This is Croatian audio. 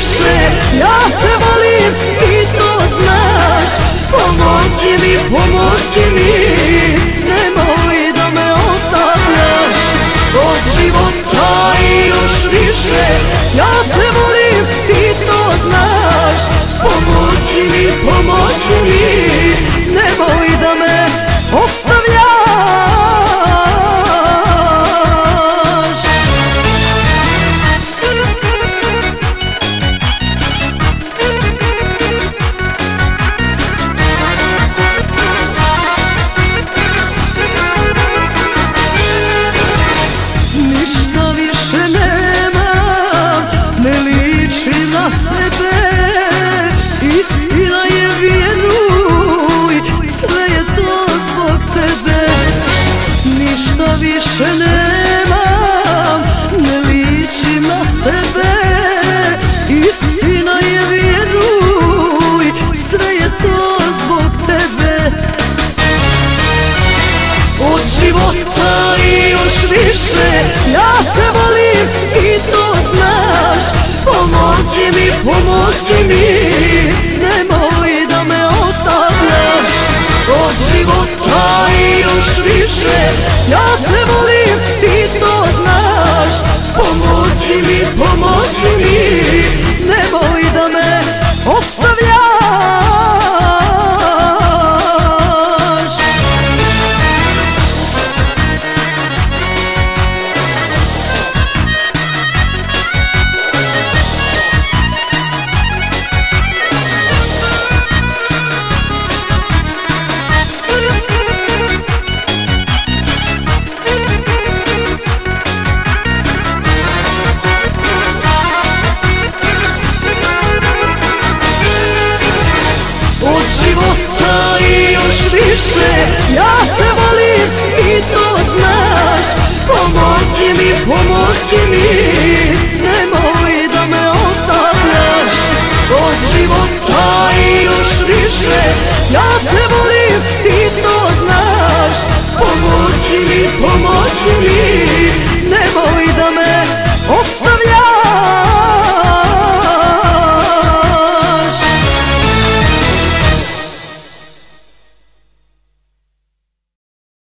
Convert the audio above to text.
više. Ja te volim, ti to znaš. Pomozi mi, pomozi mi. Nemoj da me ostavljaš. Od života i još više. Ja te volim, ti to znaš. Pomozi mi, pomozi mi više Ja te volim i to znaš. Pomozi mi, pomozi mi Nemoj da me ostavljaš. Od života i još više Ja te više. Ja te volim, ti to znaš. Pomozi mi, pomozi mi. Nemoj da me ostavljaš. Od života i još više. Ja te volim, ti to znaš. Pomozi mi, pomozi mi